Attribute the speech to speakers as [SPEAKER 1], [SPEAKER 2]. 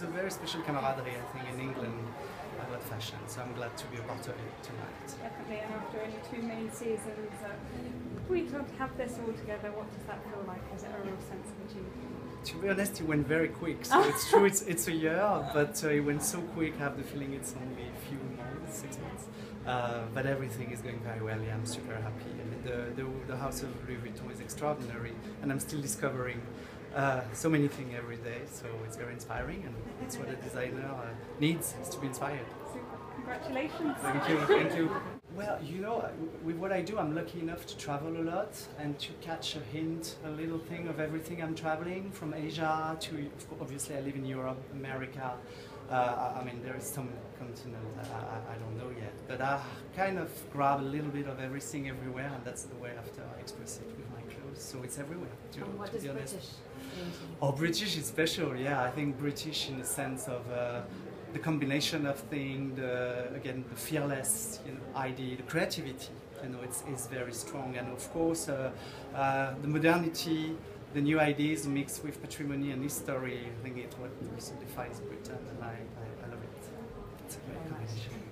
[SPEAKER 1] It's a very special camaraderie, I think, in England about fashion, so I'm glad to be a part of it tonight.
[SPEAKER 2] Definitely, and after only two main seasons, uh, we don't have this all together. What does that feel like? Is it a real sense of achievement?
[SPEAKER 1] To be honest, it went very quick. So it's true, it's, it's a year, but uh, it went so quick. I have the feeling it's only a few months, six months. Uh, but everything is going very well. Yeah, I'm super happy. I mean, the, the, the house of Louis Vuitton is extraordinary, and I'm still discovering uh, so many things every day. So it's very inspiring, and it's what a designer uh, needs is to be inspired.
[SPEAKER 2] Super. Congratulations.
[SPEAKER 1] Thank you, thank you. Well, you know, with what I do, I'm lucky enough to travel a lot and to catch a hint, a little thing of everything I'm traveling, from Asia to, obviously, I live in Europe, America. Uh, I mean, there is some continent I, I, I don't know yet, but I kind of grab a little bit of everything everywhere, and that's the way after I express it with my clothes. So it's everywhere. To,
[SPEAKER 3] And what
[SPEAKER 1] to honest.
[SPEAKER 3] British mean to you?
[SPEAKER 1] Oh, British is special, yeah. I think British in the sense of uh, the combination of things, the, again, the fearless you know, idea, the creativity, you know, it's, it's very strong. And of course, uh, uh, the modernity, the new ideas mixed with patrimony and history, I think it's what also defines Britain, and I, I, I love it. It's a great combination.